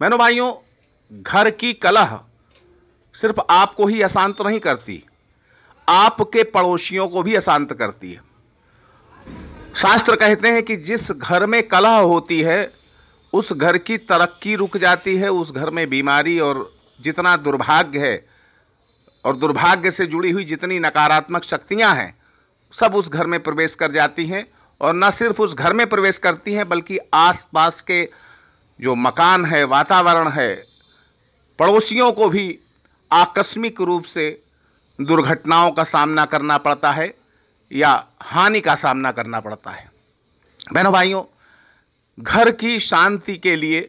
बहनों भाइयों, घर की कलह सिर्फ़ आपको ही अशांत नहीं करती, आपके पड़ोसियों को भी अशांत करती है। शास्त्र कहते हैं कि जिस घर में कलह होती है, उस घर की तरक्की रुक जाती है, उस घर में बीमारी और जितना दुर्भाग्य है, और दुर्भाग्य से जुड़ी हुई जितनी नकारात्मक शक्तियाँ हैं, सब उस घर में प्रवेश कर जाती हैं, और न सिर्फ़ उस घर में प्रवेश करती हैं, बल्कि आसपास के जो मकान है, वातावरण है, पड़ोसियों को भी आकस्मिक रूप से दुर्घटनाओं का सामना करना पड़ता है या हानि का सामना करना पड़ता है। बहनों, भाइयों, घर की शांति के लिए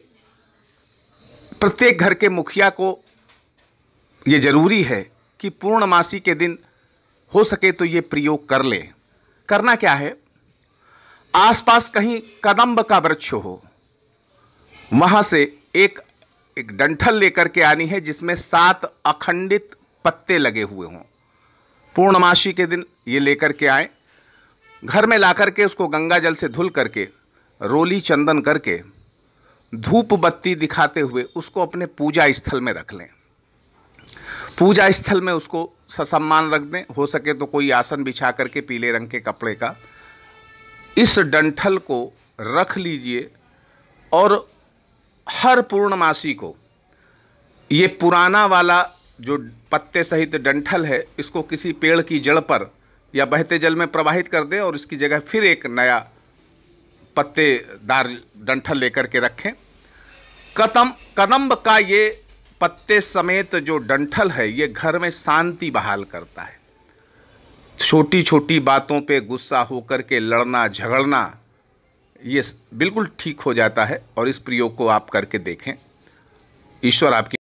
प्रत्येक घर के मुखिया को ये ज़रूरी है कि पूर्णमासी के दिन हो सके तो ये प्रयोग कर ले। करना क्या है? आसपास कहीं कदम्ब का वृक्ष हो वहाँ से एक एक डंठल लेकर के आनी है, जिसमें सात अखंडित पत्ते लगे हुए हों। पूर्णमासी के दिन ये लेकर के आए। घर में ला करके उसको गंगा जल से धुल करके, रोली चंदन करके, धूप बत्ती दिखाते हुए उसको अपने पूजा स्थल में रख लें। पूजा स्थल में उसको ससम्मान रख दें। हो सके तो कोई आसन बिछा करके पीले रंग के कपड़े का। इस डंठल को रख लीजिए और हर पूर्णमासी को, ये पुराना वाला जो पत्ते सहित डंठल है, इसको किसी पेड़ की जड़ पर या बहते जल में प्रवाहित कर दें और इसकी जगह फिर एक नया पत्तेदार डंठल लेकर के रखें। कदम कदम्ब का ये पत्ते समेत जो डंठल है, ये घर में शांति बहाल करता है। छोटी छोटी बातों पे गुस्सा होकर के लड़ना, झगड़ना ये बिल्कुल ठीक हो जाता है और इस प्रयोग को आप करके देखें। ईश्वर आपकी